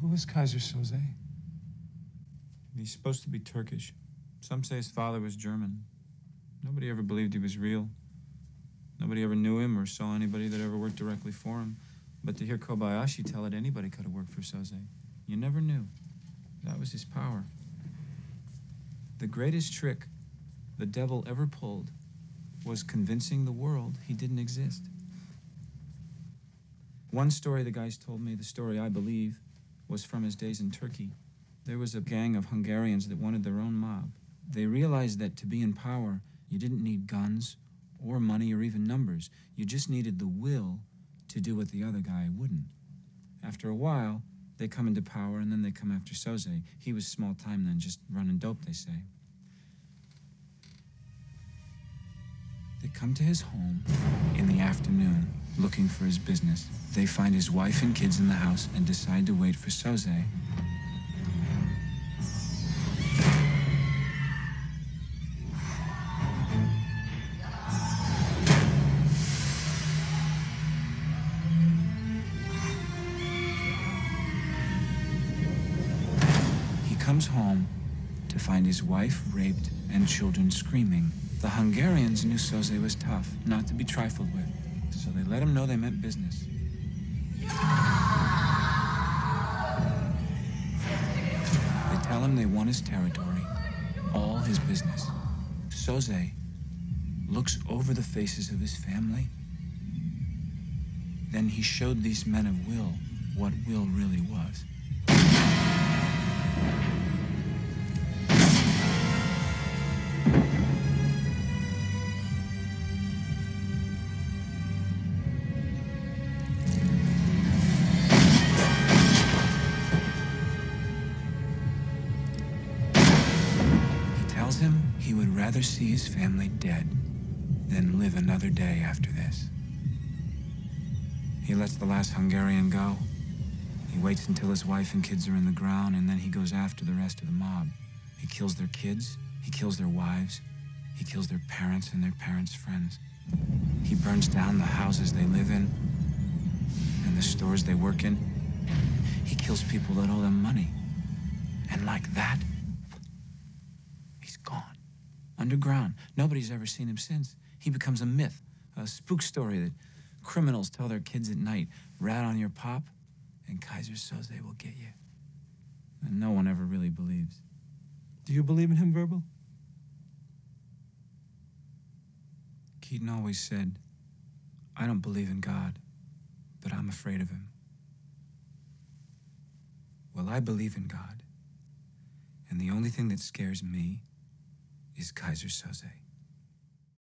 Who is Keyser Soze? He's supposed to be Turkish. Some say his father was German. Nobody ever believed he was real. Nobody ever knew him or saw anybody that ever worked directly for him. But to hear Kobayashi tell it, anybody could have worked for Soze. You never knew. That was his power. The greatest trick the devil ever pulled was convincing the world he didn't exist. One story the guys told me, the story I believe, was from his days in Turkey. There was a gang of Hungarians that wanted their own mob. They realized that to be in power, you didn't need guns or money or even numbers. You just needed the will to do what the other guy wouldn't. After a while, they come into power and then they come after Soze. He was small time then, just running dope, they say. They come to his home in the afternoon looking for his business. They find his wife and kids in the house and decide to wait for Soze. He comes home to find his wife raped and children screaming. The Hungarians knew Soze was tough, not to be trifled with, so they let him know they meant business. They tell him they want his territory, all his business. Soze looks over the faces of his family. Then he showed these men of will what will really was. Tells him he would rather see his family dead than live another day after this. He lets the last Hungarian go. He waits until his wife and kids are in the ground, and then he goes after the rest of the mob. He kills their kids, he kills their wives, he kills their parents and their parents' friends. He burns down the houses they live in and the stores they work in. He kills people that owe them money. And like that, he's gone. Underground. Nobody's ever seen him since. He becomes a myth, a spook story that criminals tell their kids at night. Rat on your pop, and Keyser Soze will get you. And no one ever really believes. Do you believe in him, Verbal? Keaton always said, I don't believe in God, but I'm afraid of him. Well, I believe in God. And the only thing that scares me is Keyser Soze.